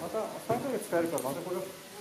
また3ヶ月使えるからまたこれを。